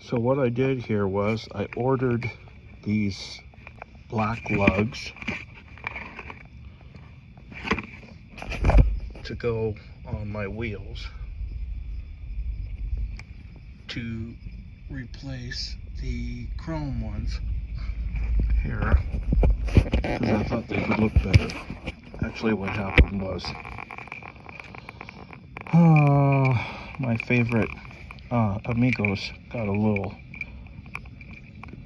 So what I did here was I ordered these black lugs to go on my wheels to replace the chrome ones here because I thought they would look better. Actually what happened was uh, my favorite uh, Amigos got a little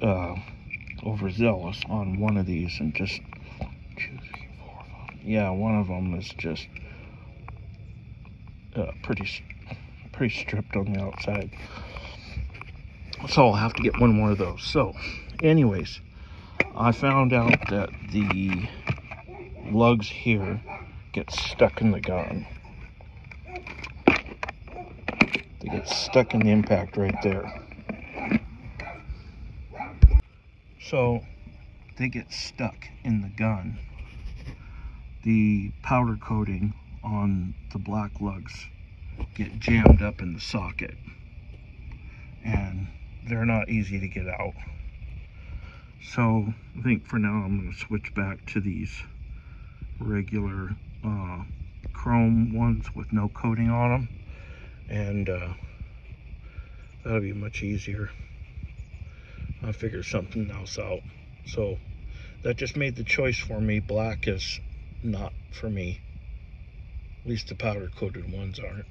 uh, overzealous on one of these and just. Yeah, one of them is just uh, pretty pretty stripped on the outside. So I'll have to get one more of those. So, anyways, I found out that the lugs here get stuck in the gun. They get stuck in the impact right there. So they get stuck in the gun. The powder coating on the black lugs get jammed up in the socket and they're not easy to get out. So I think for now I'm going to switch back to these regular uh, chrome ones with no coating on them and uh, that'll be much easier. I'll figure something else out. So that just made the choice for me. Black is not for me. At least the powder coated ones aren't.